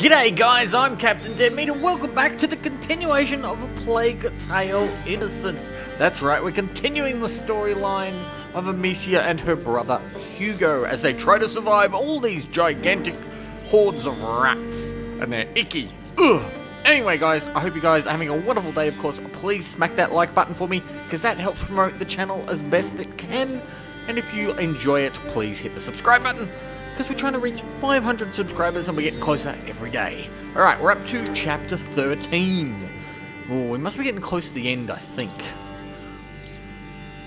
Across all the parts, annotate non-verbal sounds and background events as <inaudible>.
G'day guys, I'm Captain Deadmeat and welcome back to the continuation of A Plague Tale Innocence. That's right, we're continuing the storyline of Amicia and her brother Hugo as they try to survive all these gigantic hordes of rats. And they're icky. Ugh. Anyway guys, I hope you guys are having a wonderful day. Of course, please smack that like button for me because that helps promote the channel as best it can. And if you enjoy it, please hit the subscribe button because we're trying to reach 500 subscribers and we're getting closer every day. Alright, we're up to chapter 13. Oh, we must be getting close to the end, I think.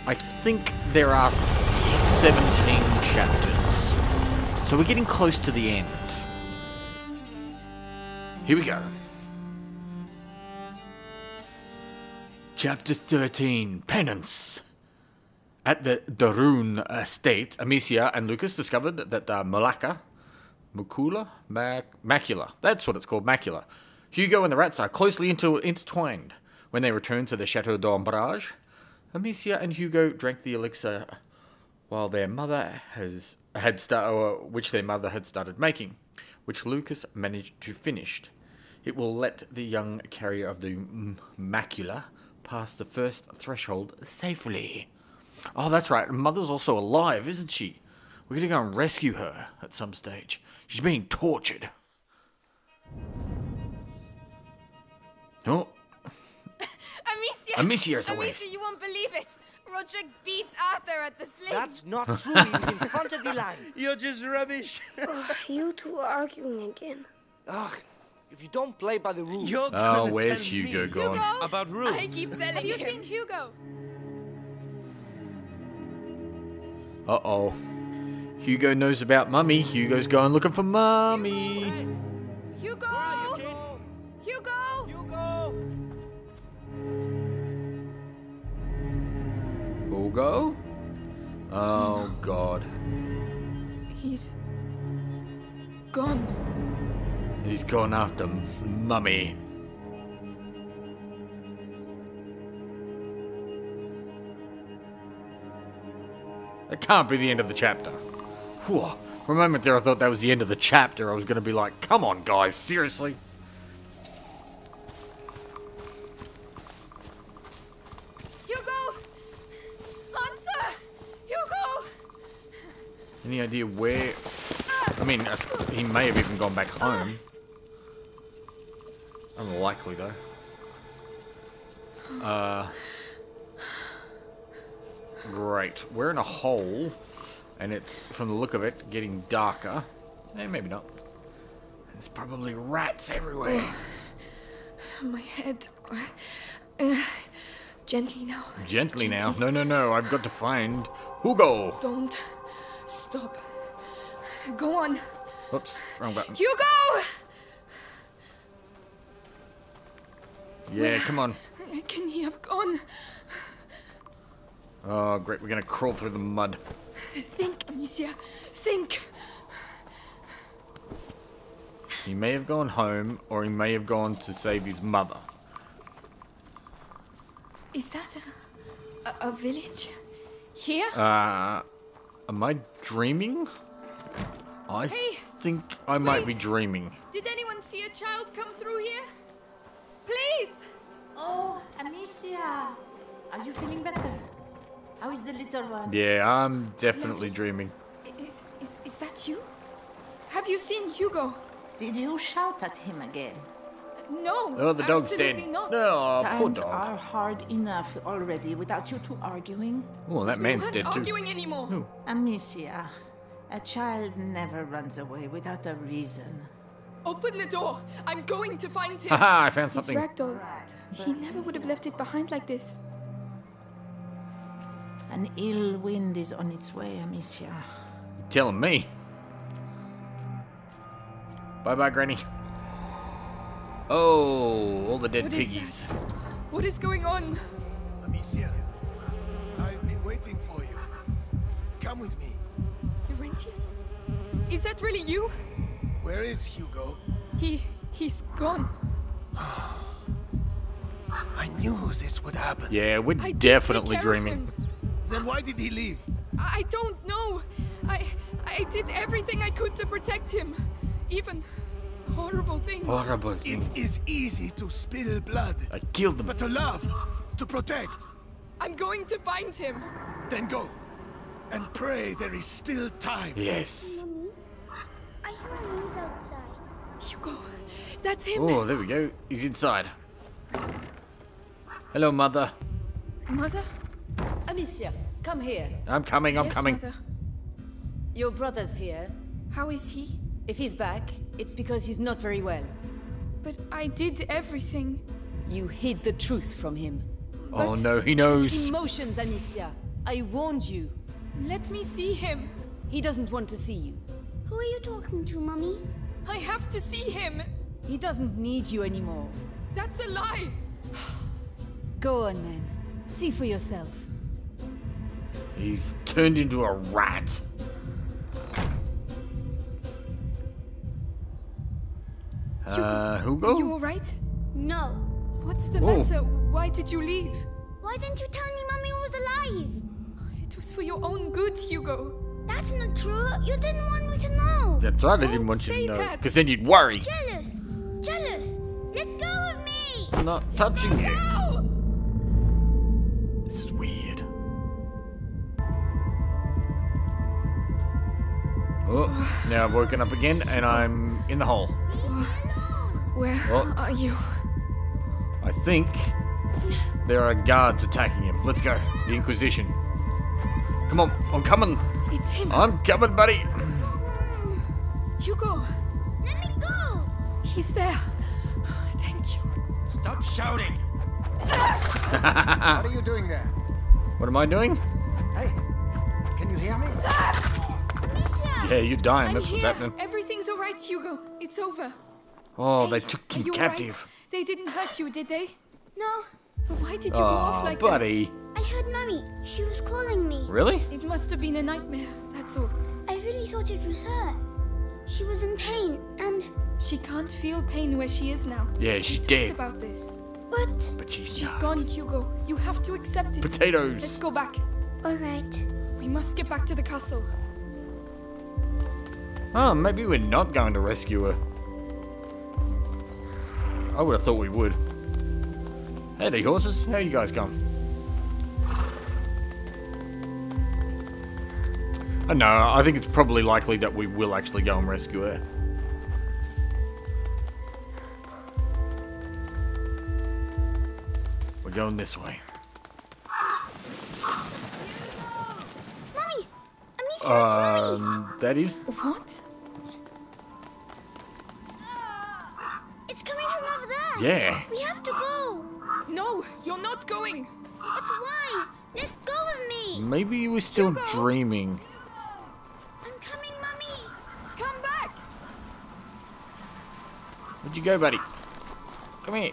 I think there are 17 chapters. So we're getting close to the end. Here we go. Chapter 13 Penance. At the de Rune estate, Amicia and Lucas discovered that uh, Malaka, Macula, Mac- Macula, that's what it's called, Macula. Hugo and the rats are closely inter- intertwined. When they returned to the Chateau d'Ombrage, Amicia and Hugo drank the elixir while their mother has had sta- or which their mother had started making, which Lucas managed to finish. It will let the young carrier of the macula pass the first threshold safely. Oh, that's right. Mother's also alive, isn't she? We're gonna go and rescue her at some stage. She's being tortured. Oh, <laughs> Amicia! Amicia is away. Amicia, you won't believe it! Rodric beats Arthur at the sling! That's not <laughs> true. He was in front of the line. <laughs> You're just rubbish. You two are arguing again. Ugh. If you don't play by the rules, You're oh, gonna where's tell Hugo me gone? Hugo! About rules. I keep telling Have you him. seen Hugo? Uh oh. Hugo knows about Mummy. Hugo's going looking for Mummy. Hugo! Where are you, kid? Hugo! Hugo! Hugo? Oh God. He's gone. He's gone after Mummy. That can't be the end of the chapter. Whew. For a moment there, I thought that was the end of the chapter. I was going to be like, come on, guys, seriously? Hugo! Answer! Hugo! Any idea where? I mean, uh, he may have even gone back home. Unlikely though. Uh. Great. We're in a hole, and it's from the look of it getting darker. Eh, maybe not. There's probably rats everywhere. <sighs> My head. Uh, gently now. Gently now. No, no, no. I've got to find Hugo. Don't stop. Go on. Oops, wrong button. Hugo! Yeah, come on. Can he have gone? Oh, great. We're gonna crawl through the mud. Think, Amicia. Think. He may have gone home, or he may have gone to save his mother. Is that a, a, a village? Here? Uh, am I dreaming? I Hey, think I might be dreaming. Did anyone see a child come through here? Please! Oh, Amicia, are you feeling better? How is the little one? Yeah, I'm definitely dreaming. Is, is, is that you? Have you seen Hugo? Did you shout at him again? No. Oh, the dog's dead. absolutely Not. Oh, poor Times dog. are hard enough already without you two arguing. Oh, that we man's weren't dead too. arguing anymore. Amicia, a child never runs away without a reason. Open the door. I'm going to find him. Haha, I found His something. ragdoll. He never would have left it behind like this. An ill wind is on its way, Amicia. Telling me. Bye bye, Granny. Oh, all the dead What is piggies. What is going on? Amicia, I've been waiting for you. Come with me. Laurentius? Is that really you? Where is Hugo? He. he's gone. <sighs> I knew this would happen. Yeah, we're I definitely care of dreaming. Him. Then why did he leave? I I don't know. I I did everything I could to protect him. Even horrible things. Horrible It things. is easy to spill blood, I killed him. but to love, to protect, I'm going to find him. then go. And pray there is still time. Yes. I hear a noise outside. Hugo, that's him. Oh, there we go. He's inside. Hello, mother. Mother? Amicia, come here. I'm coming. I'm yes, coming. Mother. Your brother's here. How is he? If he's back, it's because he's not very well. But I did everything. You hid the truth from him. Oh But- no, he knows. Emotions, Amicia. I warned you. Let me see him. He doesn't want to see you. Who are you talking to, Mummy? I have to see him. He doesn't need you anymore. That's a lie. Go on then. See for yourself. He's turned into a rat. Uh, Are you Hugo? alright? No. What's the Oh. matter? Why did you leave? Why didn't you tell me Mummy was alive? It was for your own good, Hugo. That's not true. You didn't want me to know. That's right, I didn't Don't want you to know. Because then you'd worry. Jealous. Jealous. Let go of me. I'm not touching you. Oh, now I've woken up again and I'm in the hole. Oh. Where Oh. are you? I think there are guards attacking him. Let's go. The Inquisition. Come on, I'm coming. It's him. I'm coming, buddy. Hugo, Let me go. he's there. Thank you. Stop shouting. <laughs> What are you doing there? What am I doing? Hey, can you hear me? Amicia. Yeah, you're dying. I'm That's here. what's happening. Everything's alright, Hugo. It's over. Oh, they Hey, took are him you captive. alright? They didn't hurt you, did they? No. But Why did you go off Oh, like buddy. I heard Mummy. She was calling me. Really? It must have been a nightmare, that's all. I really thought it was her. She was in pain, and She can't feel pain where she is now. Yeah, she's we dead. talked about this. but But she's, She's not. gone, Hugo. You have to accept it. Potatoes. Let's go back. all right. We must get back to the castle. Oh, maybe we're not going to rescue her. I would have thought we would. Hey there, horses. How you guys going? Uh, no, I think it's probably likely that we will actually go and rescue her. We're going this way. Mummy. Amicia, it's Mummy. Um, that is. What? It's coming from over there. Yeah. We have to go. No, you're not going. But why? Let go of me. Maybe you were still Hugo? dreaming. I'm coming, Mummy. Come back. Where'd you go, buddy? Come here.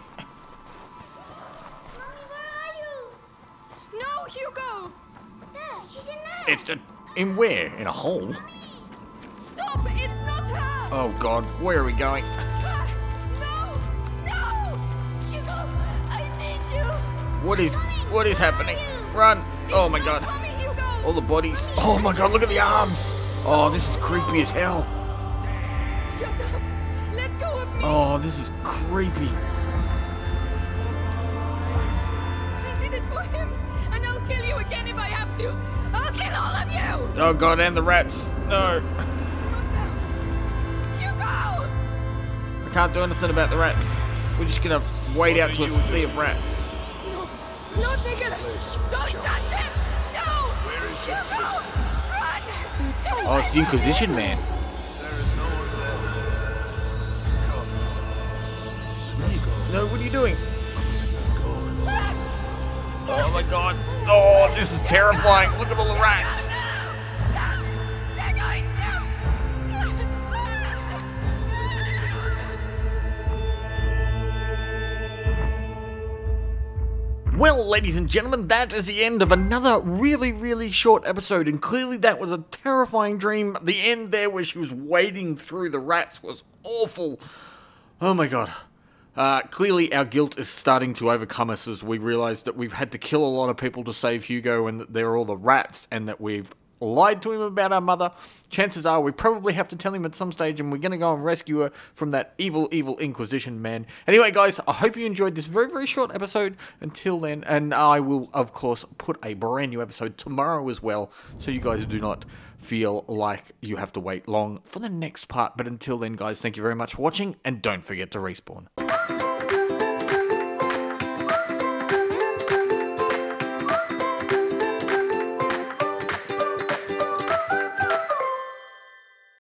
Mummy, where are you? No, Hugo. There, she's in there. It's a, in where? In a hole? Stop. It's not her. Oh god, where are we going? No. No. Hugo, I need you. What is what is happening? Run! Oh my god. All the bodies. Oh my god, look at the arms! Oh, this is creepy as hell. Shut up. Let go of me. Oh, this is creepy. Again if I have to. I'll kill all of you. Oh god, and the rats. No. Not now. Hugo. I can't do anything about the rats. We're just gonna wade out to a sea of rats. No. No, Nicholas. Don't touch him. No. Where is Hugo. Run. Oh, it's the Inquisition man. No, what are you doing? Oh my god. Oh, this is terrifying. Look at all the rats. Well, ladies and gentlemen, that is the end of another really, really short episode, and clearly that was a terrifying dream. The end there, where she was wading through the rats, was awful. Oh my god. Uh, clearly, our guilt is starting to overcome us as we realize that we've had to kill a lot of people to save Hugo, and that they're all the rats, and that we've lied to him about our mother, chances are we probably have to tell him at some stage and we're going to go and rescue her from that evil, evil Inquisition man. Anyway, guys, I hope you enjoyed this very, very short episode. Until then, and I will, of course, put a brand new episode tomorrow as well, so you guys do not feel like you have to wait long for the next part. But until then, guys, thank you very much for watching and don't forget to respawn.